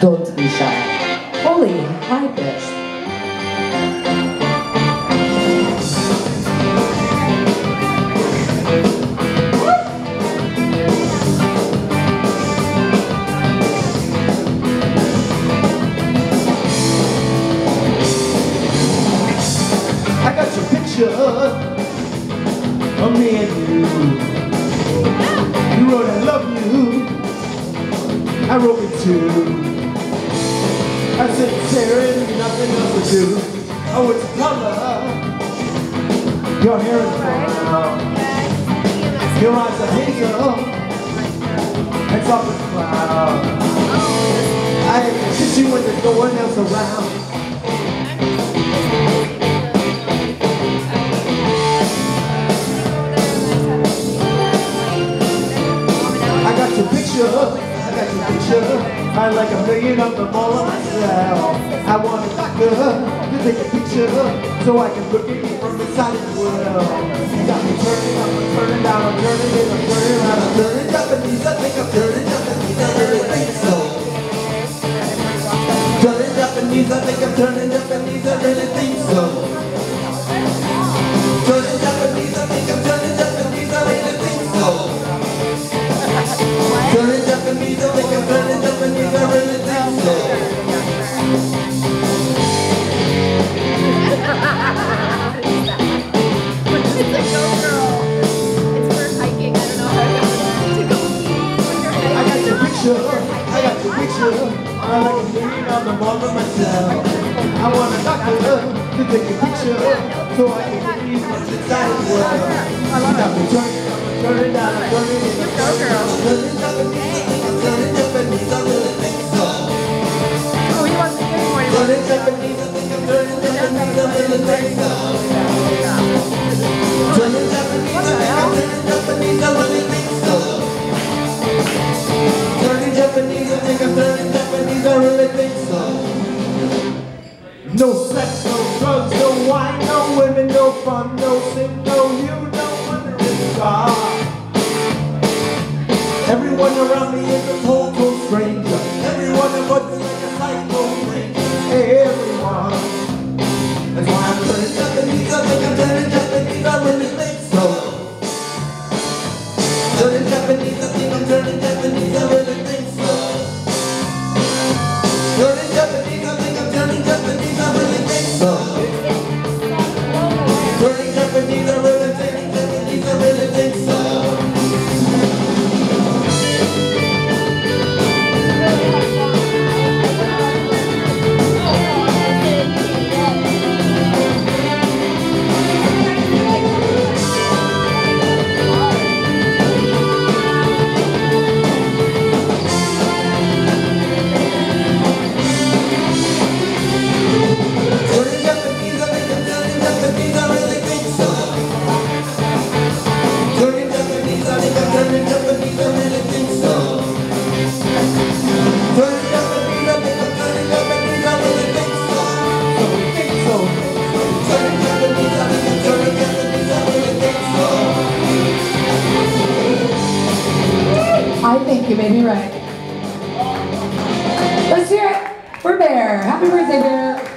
Don't be shy. Holy high pitch. I got your picture of me and you. You wrote I love you. I wrote it too. I said, there's nothing else to do. Oh, it's color. Your hair is brown. Your eyes are hazel. And soft as cloud. I kiss you when there's no one else around. I got your picture, I I like a million of them all on myself. I want a doctor to take a picture so I can look at you from inside as well. You got me turning up, I'm turning down, I'm turning in, I'm turning around, I'm turning Japanese. I think I'm turning Japanese, I really think so. Turning Japanese, I think I'm turning Japanese, I really I like a million of them all of myself. I want a doctor to take a picture so I can see what's inside. You got me turning I'm turning down, I'm turning in, I'm Go girl. So. No sex, no drugs, no wine, no women, no fun, no sin, no you, no wonder it's God. Everyone around me is a I think you may be right. Let's hear it for Bear. Happy birthday, Bear.